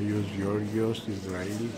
I use Georgios Israeli.